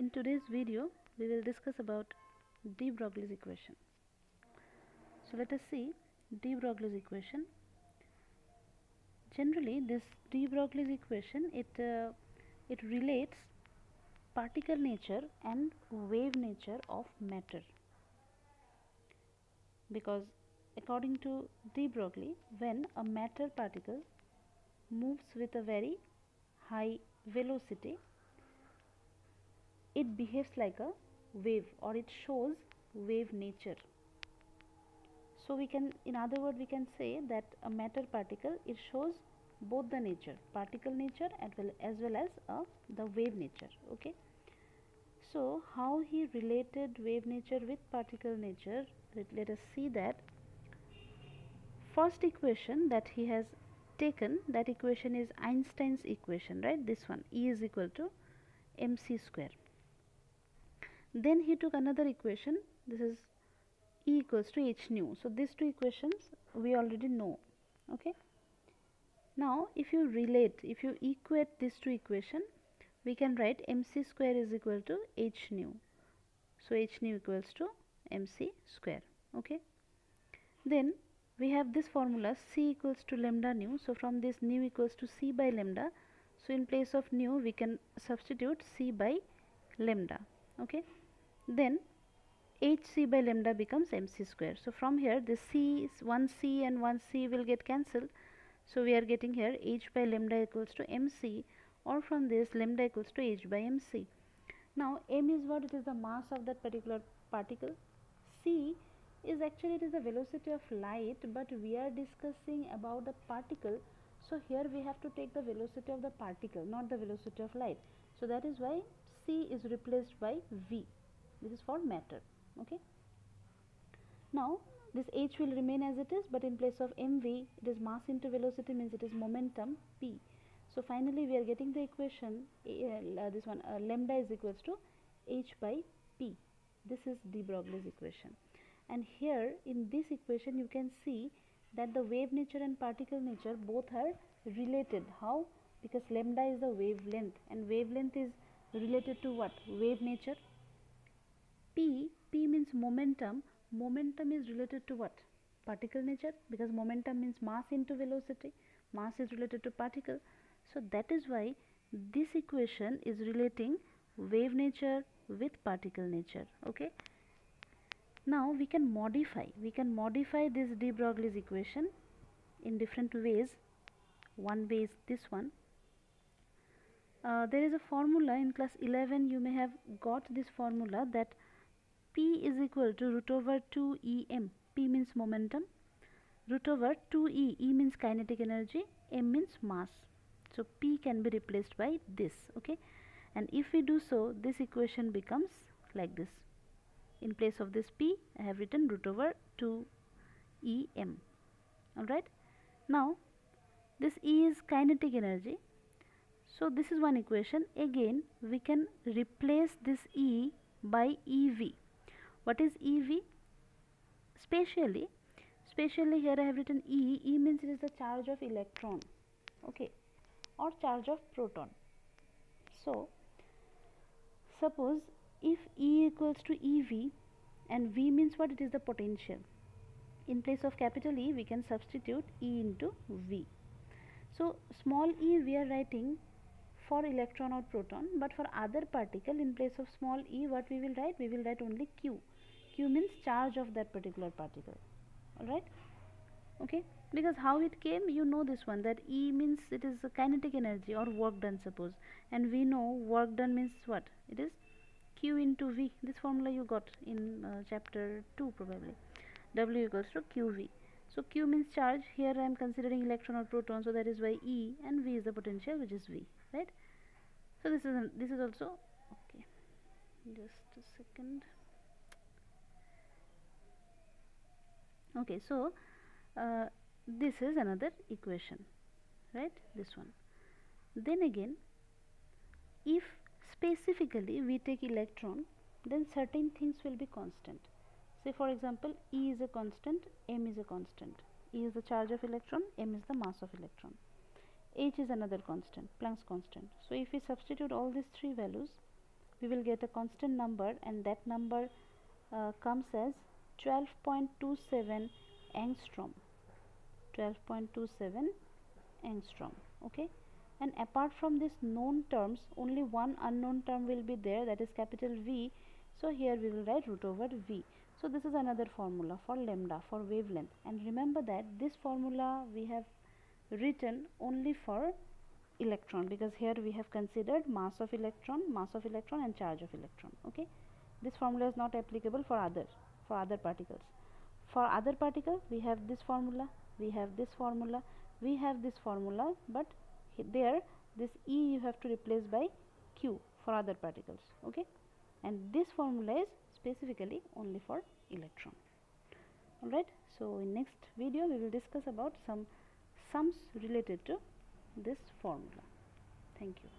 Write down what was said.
in today's video we will discuss about de Broglie's equation. So let us see de Broglie's equation. Generally this de Broglie's equation it uh, it relates particle nature and wave nature of matter. Because according to de Broglie when a matter particle moves with a very high velocity it behaves like a wave or it shows wave nature. So we can in other words we can say that a matter particle it shows both the nature particle nature as well as, well as uh, the wave nature okay? So how he related wave nature with particle nature let, let us see that. First equation that he has taken that equation is Einstein's equation right? This one E is equal to mc square then he took another equation. This is E equals to h nu. So these two equations we already know. Okay? Now if you relate if you equate these two equation we can write mc square is equal to h nu. So h nu equals to mc square. Okay? Then we have this formula c equals to lambda nu. So from this nu equals to c by lambda. So in place of nu we can substitute c by lambda okay? Then hc by lambda becomes mc square. So from here the c is 1 c and 1 c will get cancelled. So we are getting here h by lambda equals to mc or from this lambda equals to h by mc now m is what? It is the mass of that particular particle. C is actually it is the velocity of light but we are discussing about the particle. So here we have to take the velocity of the particle not the velocity of light. So that is why c is replaced by v this is for matter okay? Now this h will remain as it is but in place of mv it is mass into velocity means it is momentum p. So finally we are getting the equation uh, this one uh, lambda is equals to h by p. This is de Broglie's equation. And here in this equation you can see that the wave nature and particle nature both are related. How? Because lambda is the wavelength and wavelength is related to what? Wave nature? P p means momentum. Momentum is related to what? Particle nature? Because momentum means mass into velocity. Mass is related to particle. So that is why this equation is relating wave nature with particle nature. Okay? Now we can modify. We can modify this de Broglie's equation in different ways. One way is this one uh, there is a formula in class 11 you may have got this formula that P is equal to root over 2 em P means momentum root over 2e e means kinetic energy m means mass. So P can be replaced by this okay? And if we do so this equation becomes like this. In place of this P I have written root over 2 em alright? Now this E is kinetic energy so this is one equation. Again we can replace this E by EV what is EV spatially spatially here I have written E. E means it is the charge of electron. Okay. Or charge of proton. So suppose if E equals to EV and V means what? It is the potential. In place of capital E we can substitute E into V. So small e we are writing for electron or proton but for other particle in place of small e what we will write? We will write only Q. Q means charge of that particular particle. Alright? Okay? Because how it came? You know this one that E means it is kinetic energy or work done suppose. And we know work done means what? It is Q into V. This formula you got in uh, chapter 2 probably. W equals to QV so Q means charge. Here I am considering electron or proton so that is why E and V is the potential which is V right? So this is this is also okay just a second. Okay so uh, this is another equation right? This one. Then again if specifically we take electron then certain things will be constant. Say for example E is a constant M is a constant. E is the charge of electron M is the mass of electron H is another constant Planck's constant. So if we substitute all these three values we will get a constant number and that number uh, comes as 12.27 angstrom. 12.27 angstrom okay? And apart from this known terms only one unknown term will be there that is capital V. So here we will write root over V. So this is another formula for lambda for wavelength. And remember that this formula we have written only for electron because here we have considered mass of electron mass of electron and charge of electron okay? This formula is not applicable for other for other particles. For other particle we have this formula we have this formula we have this formula but there this E you have to replace by Q for other particles okay? And this formula is specifically only for electron. Alright so in next video we will discuss about some sums related to this formula. Thank you